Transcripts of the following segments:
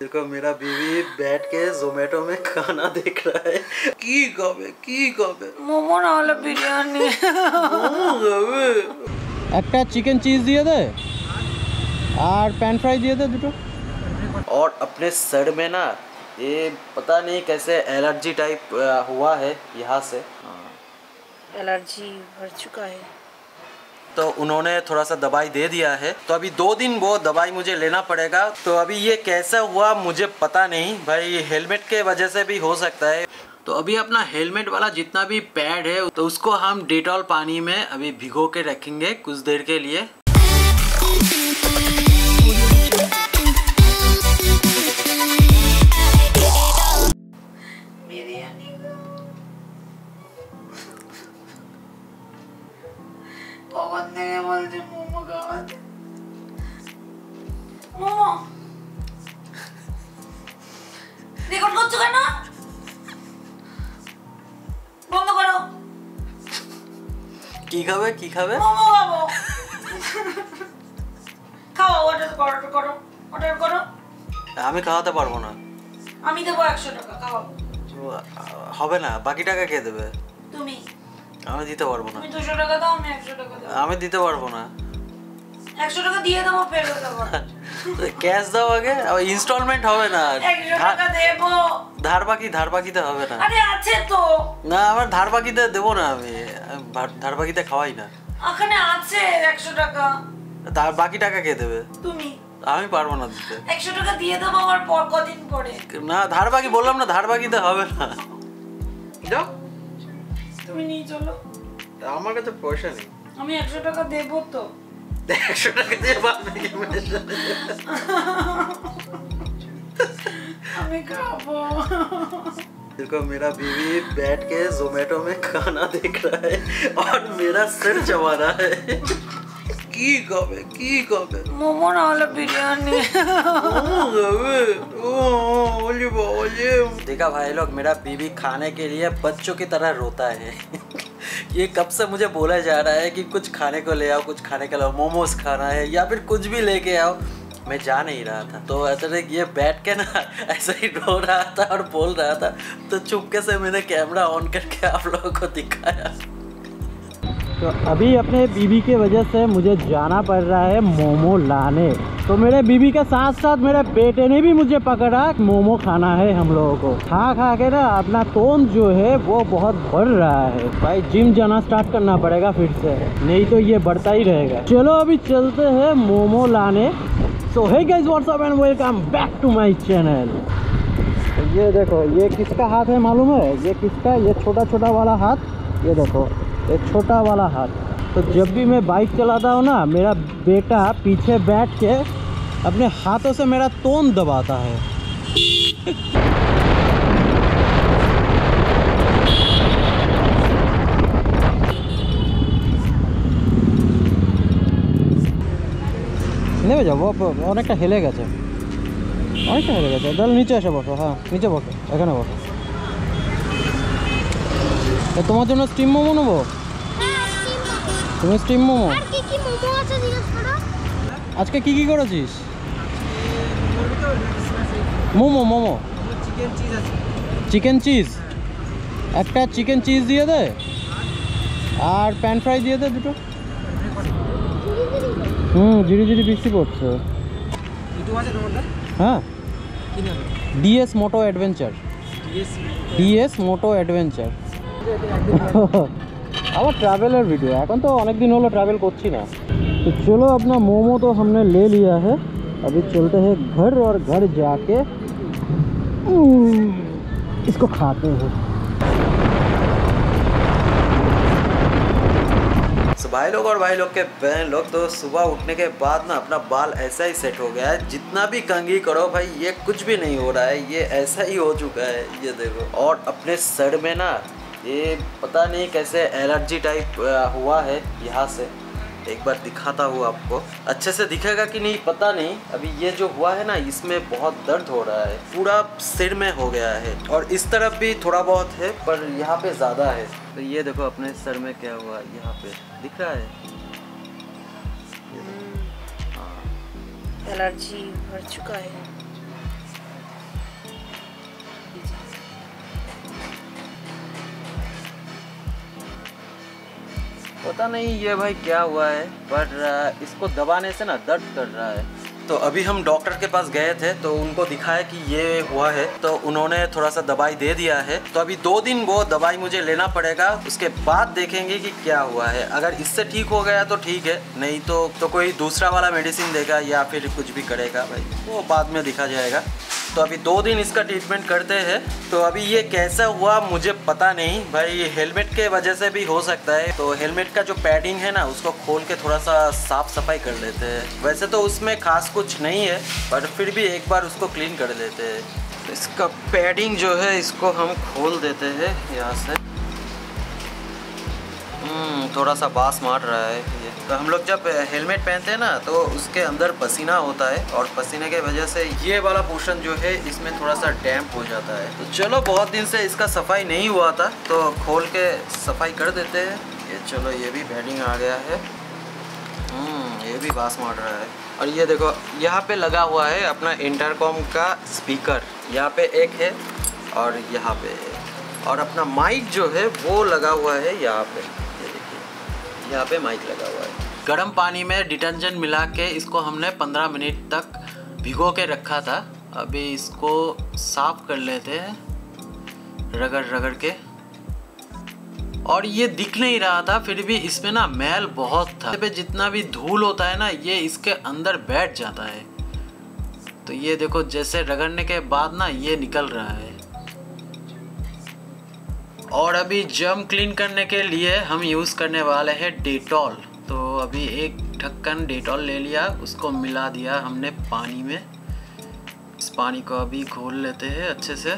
देखो मेरा बीवी बैठ के जोमेटो में खाना देख रहा है কি খাবে কি খাবে মোমো না হলে বিরিয়ানি মোমো খাবে একটা চিকেন চিজ দিয়ে দে আর প্যান ফ্রাই দিয়ে দে দুটো और अपने सर में ना ये पता नहीं कैसे एलर्जी टाइप हुआ है यहाँ से एलर्जी भर चुका है तो उन्होंने थोड़ा सा दवाई दे दिया है। तो अभी दो दिन वो दवाई मुझे लेना पड़ेगा। तो अभी ये कैसा हुआ, मुझे पता नहीं। भाई हेलमेट के वजह से भी हो सकता है। तो अभी अपना हेलमेट वाला जितना भी पैड है तो उसको हम डेटॉल पानी में अभी भिगो के रखेंगे कुछ देर के लिए। রেকর্ড করছ কেন? বন্ধ করো। কি খাবে? কি খাবে? মোমো খাব খাও অর্ডার করো অর্ডার করো অর্ডার করো। আমি খাওয়াতে পারব না। আমি দেবো একশো টাকা হবে না বাকি টাকা কে দেবে? তুমি। আমি দিতে পারব না। তুমি দুশো টাকা দাও আমি একশো টাকা আমি দিতে পারব না। একশো টাকা দিয়ে দেবো ফেরত দেবো। ক্যাশ দাও আগে ইনস্টলমেন্ট হবে না। একশো টাকা দেবো। ধার বাকি ধার বাকিতে হবে না। আরে আছে তো। না আমার ধার বাকিতে দেবো না আমি। আমি ধার বাকিতে খাওয়াই না। ওখানে আছে একশো টাকা। তার বাকি টাকা কে দেবে? তুমি। আমি পারব না দিতে। একশো টাকা দিয়ে দেবো আমার পর কদিন পরে। না ধার বাকি বললাম না ধার বাকিতে হবে না। যাও। তুমি নিয়ে চলো। আমার কাছে পয়সা নেই। আমি একশো টাকা দেবো তো। Teksturnya gede banget gimana? हमें खाओ देखो मेरा बीवी बैठ के जोमेटो में खाना देख रहा है और मेरा सिर चबा रहा है की खावे की खावे मोमो नाले ना ओली बोली देखा भाई लोग मेरा बीवी खाने के लिए बच्चों की तरह रोता है ये कब से मुझे बोला जा रहा है कि कुछ खाने को ले आओ, कुछ खाने को लाओ मोमोज खाना है या फिर कुछ भी लेके आओ। मैं जा नहीं रहा था। तो ऐसा ये बैठ के ना ऐसा ही रो रहा था और बोल रहा था। तो चुपके से मैंने कैमरा ऑन करके आप लोगों को दिखाया। तो अभी अपने बीबी के वजह से मुझे जाना पड़ रहा है मोमो लाने। तो मेरे बीबी के साथ साथ मेरे बेटे ने भी मुझे पकड़ा, मोमो खाना है हम लोगों को। खा खा के ना अपना तोन जो है, वो बहुत बढ़ रहा है। भाई, जिम जाना स्टार्ट करना पड़ेगा फिर से। नहीं तो ये बढ़ता ही रहेगा। चलो अभी चलते हैं मोमो लाने। So hey welcome back to my channel ये देखो, ये किसका हाथ है मालूम है? ये किसका? ये छोटा छोटा वाला हाथ। ये देखो। ये छोटा वाला हाथ तो जब भी मैं बाइक चलाता हूँ ना मेरा बेटा पीछे बैठ के अपने हाथों से मेरा तोन दबाता है নেমে যাবো অপ- অনেকটা হেলে গেছে অনেকটা হেলে গেছে তাহলে নিচে এসে বসো হ্যাঁ নিচে বসো এখানে বসো এ, তোমার জন্য স্টিম মোমো নেব? তুমি স্টিম মোমো। আর কি কি মোমো আছে জিজ্ঞেস করো? আজকে কি কি করেছিস? মোমো মোমো। চিকেন চিজ একটা চিকেন চিজ দিয়ে দে। আর প্যান ফ্রাই দিয়ে দে দুটো। হুম জিরি জিরি বৃষ্টি পড়ছে। হ্যাঁ? DS Moto Adventure DS Moto Adventure আমার ट्रैवलर वीडियो এখন তো অনেক দিন হলো ट्रैवल করছি না तो चलो अपना मोमो तो हमने ले लिया है अभी चलते हैं घर और घर जाके उम्म, इसको खाते हैं तो भाई लोग और भाई लोग के बहन लोग तो सुबह उठने के बाद ना अपना बाल ऐसा ही सेट हो गया है जितना भी कंघी करो भाई ये कुछ भी नहीं हो रहा है ये ऐसा ही हो चुका है ये देखो और अपने सर में ना ये पता नहीं कैसे एलर्जी टाइप हुआ है यहाँ से। एक बार दिखाता हूँ आपको। अच्छे से दिखेगा कि नहीं, पता नहीं। अभी ये जो हुआ है ना, इसमें बहुत दर्द हो रहा है। पूरा सिर में हो गया है। और इस तरफ़ भी थोड़ा बहुत है, पर यहाँ पे ज़्यादा है। तो ये देखो अपने सर में क्या हुआ यहाँ पे। दिख रहा है? एलर्जी भर चुका है। पता नहीं ये भाई क्या हुआ है, पर इसको दबाने से ना दर्द कर रहा है। तो अभी हम डॉक्टर के पास गए थे तो उनको दिखाया कि ये हुआ है तो उन्होंने थोड़ा सा दवाई दे दिया है। तो अभी दो दिन वो दवाई मुझे लेना पड़ेगा, उसके बाद देखेंगे कि क्या हुआ है। अगर इससे ठीक हो गया तो ठीक है, नहीं तो तो कोई दूसरा वाला मेडिसिन देगा या फिर कुछ भी करेगा भाई, वो बाद में दिखा जाएगा। तो अभी दो दिन इसका ट्रीटमेंट करते हैं। तो अभी ये कैसा हुआ, मुझे पता नहीं। भाई हेलमेट के वजह से भी हो सकता है। तो हेलमेट का जो पैडिंग है ना, उसको खोल के थोड़ा सा साफ़ सफ़ाई कर लेते हैं। वैसे तो उसमें खास कुछ नहीं है, पर फिर भी एक बार उसको क्लीन कर लेते हैं। तो इसका पैडिंग जो है, इसको हम खोल देते हैं यहाँ से। थोड़ा सा बास मार रहा है ये। तो हम लोग जब हेलमेट पहनते हैं ना तो उसके अंदर पसीना होता है और पसीने के वजह से ये वाला पोर्शन जो है इसमें थोड़ा सा डैम्प हो जाता है। तो चलो बहुत दिन से इसका सफ़ाई नहीं हुआ था तो खोल के सफ़ाई कर देते हैं। ये चलो ये भी बेडिंग आ गया है। हम्म, ये भी बास मार रहा है। और ये देखो यहाँ पे लगा हुआ है अपना इंटरकॉम का स्पीकर यहाँ पे एक है और यहाँ पे और अपना माइक जो है वो लगा हुआ है यहाँ पे। यहाँ पे माइक लगा हुआ है। गर्म पानी में डिटर्जेंट मिला के इसको हमने 15 मिनट तक भिगो के रखा था। अभी इसको साफ़ कर लेते हैं, रगड़ रगड़ के। और ये दिख नहीं रहा था, फिर भी इसमें ना मैल बहुत था। पे जितना भी धूल होता है ना, ये इसके अंदर बैठ जाता है। तो ये देखो, जैसे रगड़ने के बाद ना ये निकल रहा है। और अभी जम क्लीन करने के लिए हम यूज़ करने वाले हैं डेटॉल तो अभी एक ढक्कन डेटॉल ले लिया, उसको मिला दिया हमने पानी में। इस पानी को अभी घोल लेते हैं अच्छे से।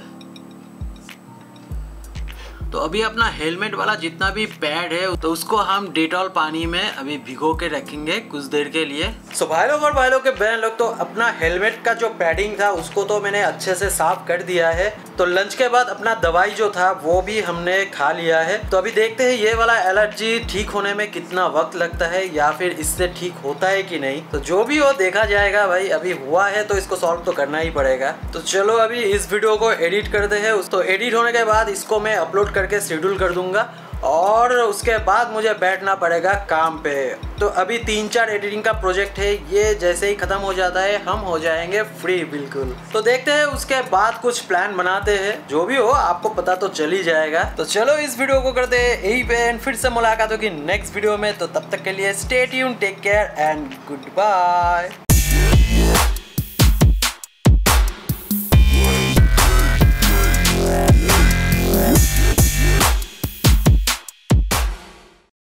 तो अभी अपना हेलमेट वाला जितना भी पैड है तो उसको हम डेटॉल पानी में अभी भिगो के रखेंगे कुछ देर के लिए। सो भाई लोग और भाई लोग के बहन लोग तो अपना हेलमेट का जो पैडिंग था, उसको तो मैंने अच्छे से साफ़ कर दिया है। तो लंच के बाद अपना दवाई जो था, वो भी हमने खा लिया है। तो अभी देखते हैं, ये वाला एलर्जी ठीक होने में कितना वक्त लगता है, या फिर इससे ठीक होता है कि नहीं। तो जो भी हो, देखा जाएगा भाई, अभी हुआ है तो इसको सॉल्व तो करना ही पड़ेगा। तो चलो अभी इस वीडियो को एडिट करते हैं। तो एडिट होने के बाद इसको मैं अपलोड करके शेड्यूल कर दूँगा और उसके बाद मुझे बैठना पड़ेगा काम पे। तो अभी तीन चार एडिटिंग का प्रोजेक्ट है, ये जैसे ही खत्म हो जाता है, हम हो जाएँगे फ्री बिल्कुल। तो देखते हैं, उसके बाद कुछ प्लान बनाते हैं। जो भी हो, आपको पता तो चल ही जाएगा। तो चलो, इस वीडियो को करते हैं, यही पे एंड फिर से मुलाकात होगी नेक्स्ट वीडियो में। तो तब तक के लिए stay tune take care and good bye